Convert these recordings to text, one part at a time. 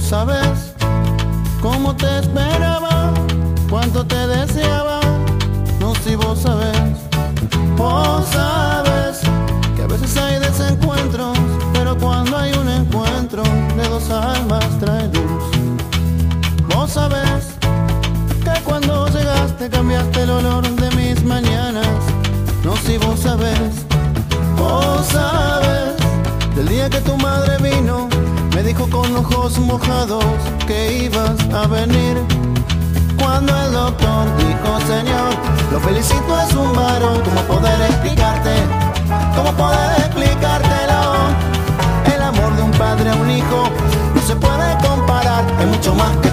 sabes cómo te esperaba, cuánto te deseaba. No si vos sabes, vos sabes que a veces hay desencuentros, pero cuando hay un encuentro de dos almas trae luz. Vos sabes que cuando llegaste cambiaste el olor de mis mañanas. No si vos sabes, vos sabes del día que tu madre vino dijo con ojos mojados que ibas a venir. Cuando el doctor dijo, Señor, lo felicito, es un varón, ¿cómo poder explicarte? ¿Cómo poder explicártelo? El amor de un padre a un hijo no se puede comparar, es mucho más que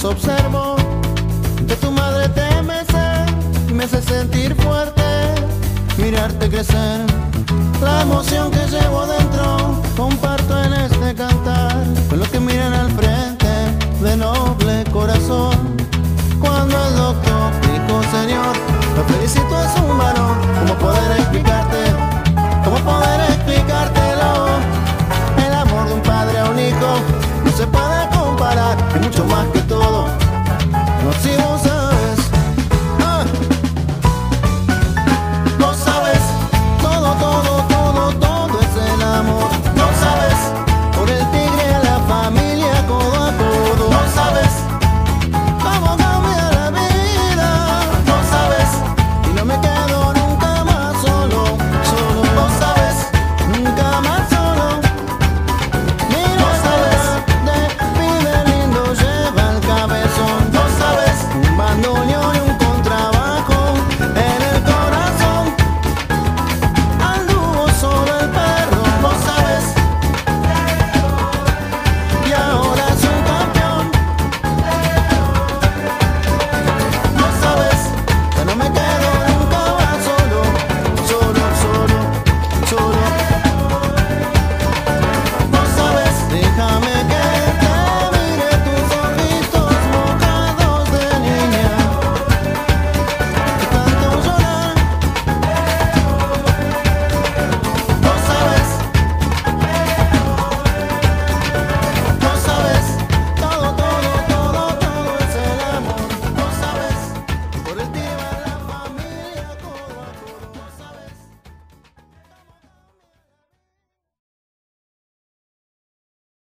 Los observo, de tu madre te mece, me hace sentir fuerte, mirarte crecer. La emoción que llevo dentro, comparto en este cantar, con los que miran al frente, de noble corazón. Cuando el doctor dijo, Señor, lo felicito es un varón, ¿cómo poder explicarte? ¿Cómo poder explicártelo? El amor de un padre a un hijo no se puede comparar, es mucho más que